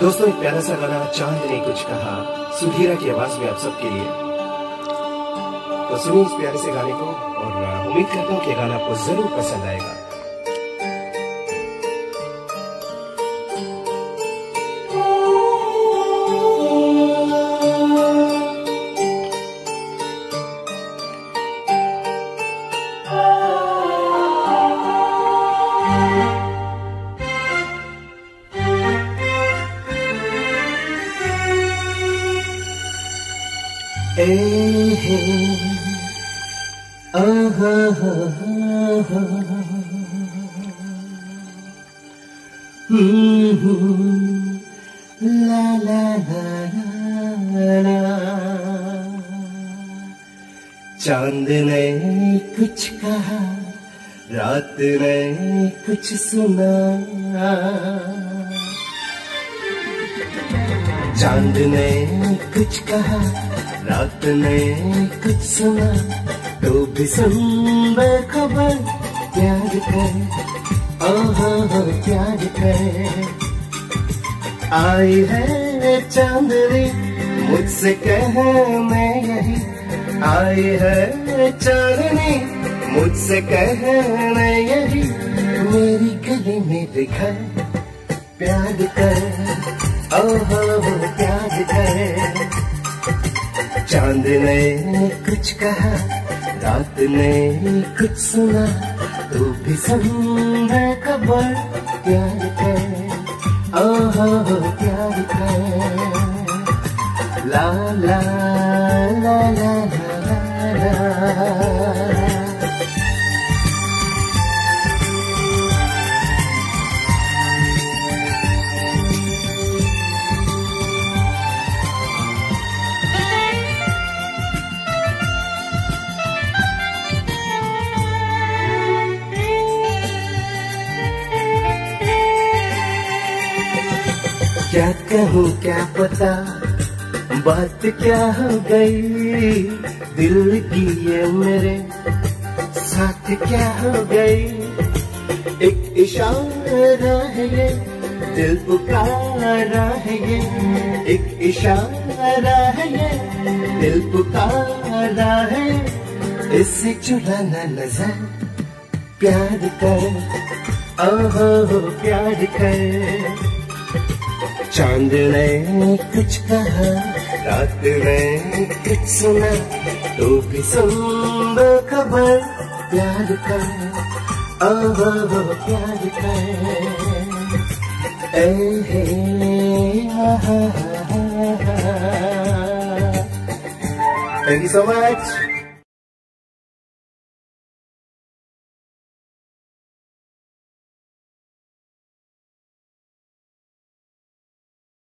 दोस्तों, एक प्यारा सा गाना चाँद ने कुछ कहा। सुधीरा की आवाज़ में आप सबके लिए। तो सुनिए इस प्यारे से गाने को, और उम्मीद करता हूँ कि गाना आपको ज़रूर पसंद आएगा। चाँद ने कुछ कहा रात ने कुछ सुना। चाँद ने कुछ कहा, रात ने कुछ सुना तो भी सुन खबर प्यार कर ओहो प्यार कर आई है चांदनी, मुझसे कहने यही। आई है चांदनी, मुझसे कहने यही। मेरी गली में दिखा प्यार कर। कर। चाँद ने कुछ कहा, रात ने कुछ सुना, तू भी सुन खबर प्यार कर। ओहो प्यार ला ला ला क्या कहूँ, क्या पता? बात क्या हो गई? दिल की ये मेरे। साथ क्या हो गई? एक इशारा है ये, दिल पुकारा है ये। एक इशारा है ये, दिल पुकारा है। इससे चुराना नज़र, प्यार कर। ओहो प्यार कर। चाँद ने कुछ कहा, रात ने कुछ सुना तो भी सुन खबर प्यार कर ओहो प्यार कर ए Thank you so much.